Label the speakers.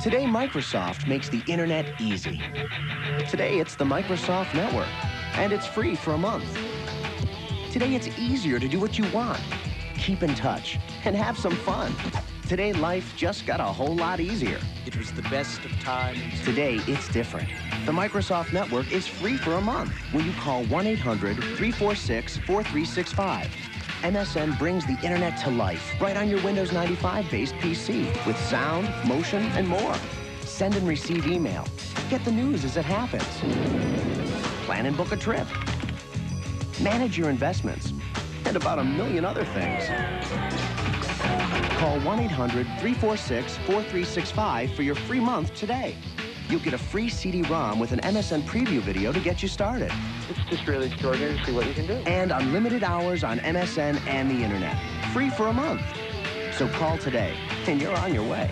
Speaker 1: Today, Microsoft makes the internet easy. Today, it's the Microsoft Network, and it's free for a month. Today, it's easier to do what you want, keep in touch, and have some fun. Today, life just got a whole lot easier.
Speaker 2: It was the best of times.
Speaker 1: Today, it's different. The Microsoft Network is free for a month when you call 1-800-346-4365. MSN brings the internet to life right on your Windows 95-based PC with sound, motion, and more. Send and receive email. Get the news as it happens. Plan and book a trip. Manage your investments. And about a million other things. Call 1-800-346-4365 for your free month today. You'll get a free CD-ROM with an MSN preview video to get you started.
Speaker 3: It's just really extraordinary to see what you can do.
Speaker 1: And unlimited hours on MSN and the internet. Free for a month. So call today, and you're on your way.